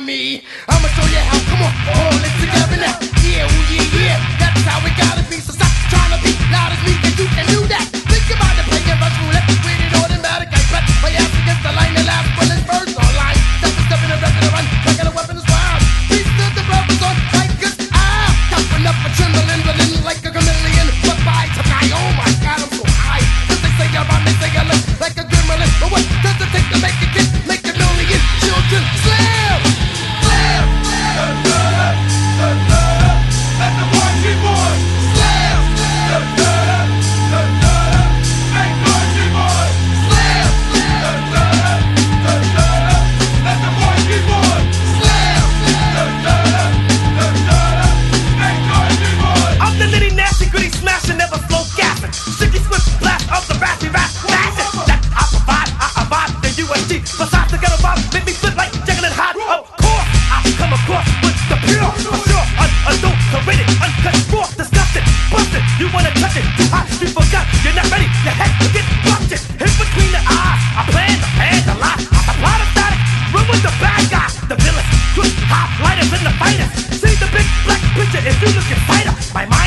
me. I'ma show you how. Come on, all oh, together now. Yeah, oh yeah, yeah. That's how it gotta be. So stop trying to be loud as me. if you looking fighter. My mind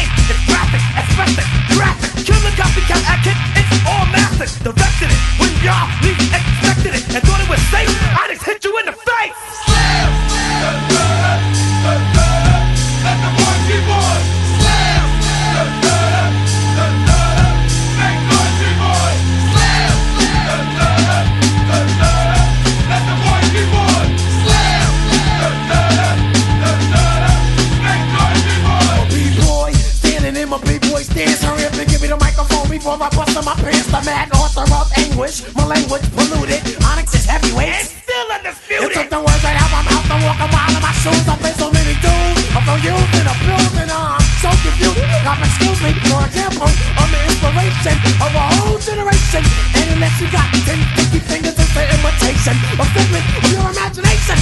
hurry up give me the microphone before I bust on my pants. The mad author of anguish, my language polluted. Onyx is heavyweight. And still undisputed. It took the words right out my mouth to walk a mile in my shoes. I've been so many dudes. I'm so used in a building. I'm so confused. I'm excuse me. For example, I'm the inspiration of a whole generation. And unless you got ten sticky fingers, it's an imitation. A figment of your imagination.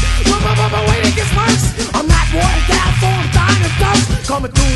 Wait, it gets worse. I'm not watered down, so I'm dying of thirst. Coming through